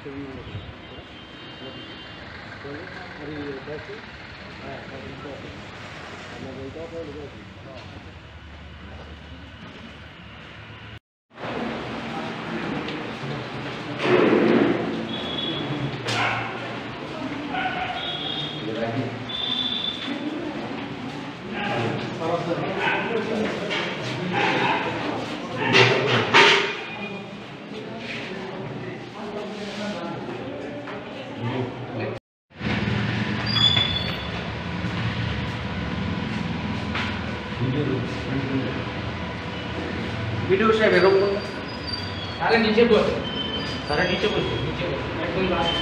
చెవి మరి bus video সাহেব এরকম। আরে নিচে বসে। তারা নিচে বসে নিচে বসে। একদম লাস্ট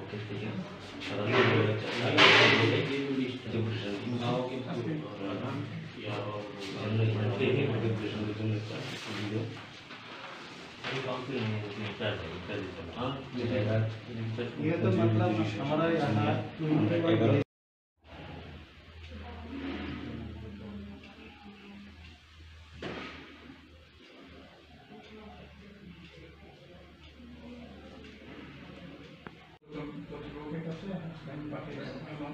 वोल्टेज के लिए ये तो मतलब हमारा यहाँ तो এবং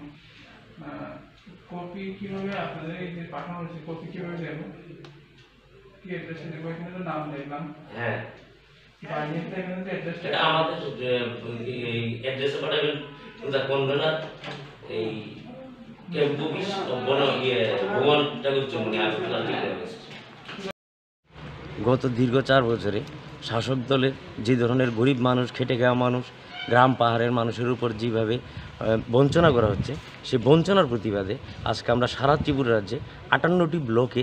কপি কীভাবে আপনাদের এই যে পাঠানো হয়েছে কপি কীভাবে দেবো? কি অ্যাড্রেসে দেবো? এখানে তো নাম দেখলাম। হ্যাঁ। আমাদের যে এই অ্যাড্রেসে পাঠাবেন কনভেনার এই ক্যাম্প অফিস বন ইয়ে ভগবান ঠাকুর চমনি আগরতলা গত দীর্ঘ চার বছরে শাসক দলের যে ধরনের গরিব মানুষ, খেটে খাওয়া মানুষ, গ্রাম পাহাড়ের মানুষের উপর যেভাবে বঞ্চনা করা হচ্ছে, সেই বঞ্চনার প্রতিবাদে আজকে আমরা সারা ত্রিপুরা রাজ্যে আটান্নটি ব্লকে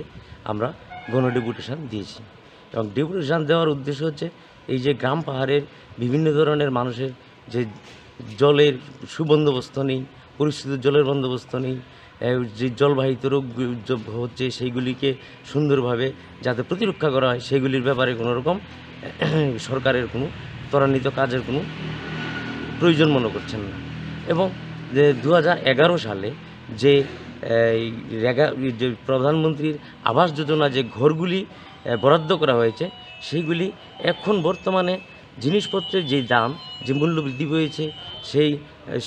আমরা গণ ডেপুটেশন দিয়েছি। এবং ডেপুটেশন দেওয়ার উদ্দেশ্য হচ্ছে এই যে গ্রাম পাহাড়ের বিভিন্ন ধরনের মানুষের যে জলের সুবন্দোবস্ত নেই পরিস্থিত জলের বন্দোবস্ত নেই যে জলবাহিত রোগ হচ্ছে সেইগুলিকে সুন্দরভাবে যাতে প্রতিরক্ষা করা হয় সেগুলির ব্যাপারে কোনো রকম, সরকারের কোনো ত্বরান্বিত কাজের কোনো প্রয়োজন মনে করছেন না। এবং যে দু হাজার এগারো সালে যে যে প্রধানমন্ত্রীর আবাস যোজনা যে ঘরগুলি বরাদ্দ করা হয়েছে, সেইগুলি এখন বর্তমানে জিনিসপত্রের যে দাম, যে মূল্য বৃদ্ধি পেয়েছে, সেই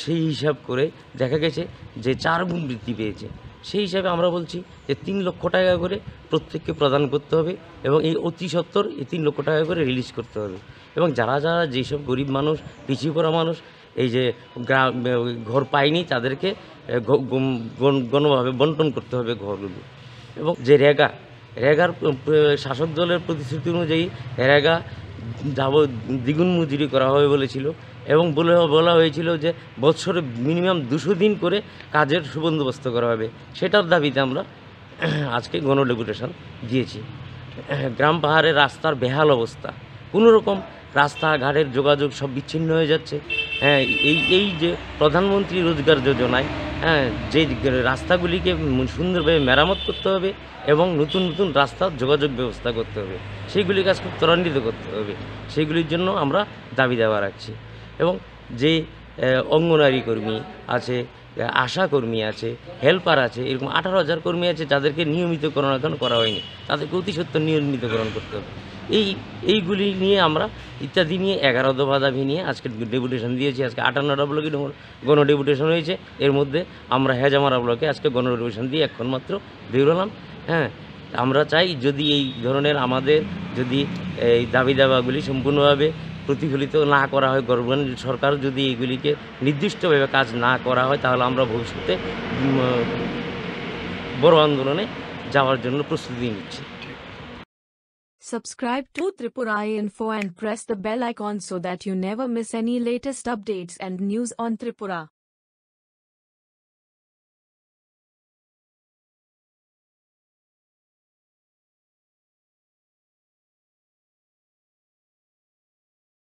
সেই হিসাব করে দেখা গেছে যে চার গুণ বৃদ্ধি পেয়েছে। সেই হিসাবে আমরা বলছি যে তিন লক্ষ টাকা করে প্রত্যেককে প্রদান করতে হবে এবং এই অতি সত্বর এই তিন লক্ষ টাকা করে রিলিজ করতে হবে। এবং যারা যারা যেসব গরিব মানুষ, পিছিয়ে পড়া মানুষ, এই যে গ্রাম ঘর পায়নি, তাদেরকে গণভাবে বন্টন করতে হবে ঘরগুলো। এবং যে রেগা, রেগার শাসক দলের প্রতিশ্রুতি অনুযায়ী রেগা যাব দ্বিগুণ মজুরি করা হবে বলেছিল এবং বলে বলা হয়েছিল যে বছরে মিনিমাম দুশো দিন করে কাজের সুবন্দোবস্ত করা হবে। সেটার দাবিতে আমরা আজকে গণ ডেপুটেশন দিয়েছি। গ্রাম পাহাড়ে রাস্তার বেহাল অবস্থা। কোনো রকম রাস্তাঘাটের যোগাযোগ সব বিচ্ছিন্ন হয়ে যাচ্ছে। হ্যাঁ এই এই যে প্রধানমন্ত্রী রোজগার যোজনায় যে রাস্তাগুলিকে সুন্দরভাবে মেরামত করতে হবে এবং নতুন নতুন রাস্তার যোগাযোগ ব্যবস্থা করতে হবে। সেইগুলি কাজ খুব ত্বরান্বিত করতে হবে। সেইগুলির জন্য আমরা দাবি দাবা রাখছি। এবং যে অঙ্গনারী কর্মী আছে আশা কর্মী আছে হেল্পার আছে, এরকম আঠারো হাজার কর্মী আছে যাদেরকে নিয়মিতকরণ এখন করা হয়নি। তাদেরকে অতি সত্য নিয়মিতকরণ করতে হবে। এই, এইগুলি নিয়ে আমরা ইত্যাদি নিয়ে এগারো দফা দাবি নিয়ে আজকে ডেপুটেশন দিয়েছি। আজকে আটান্নটা ব্লকে গণ ডেপুটেশন হয়েছে। এর মধ্যে আমরা হেজামারা ব্লকে আজকে গণ ডেপুটেশন দিয়ে এখন মাত্র বেরোলাম হ্যাঁ আমরা চাই যদি এই ধরনের আমাদের যদি এই দাবি দাবাগুলি সম্পূর্ণভাবে প্রতিফলিত না করা হয় গভর্নমেন্ট সরকার যদি এইগুলিকে নির্দিষ্টভাবে কাজ না করা হয় তাহলে আমরা ভবিষ্যতে বড় আন্দোলনে যাওয়ার জন্য প্রস্তুতি নিচ্ছি Subscribe to Tripura Info and press the bell icon so that you never miss any latest updates and news on Tripura.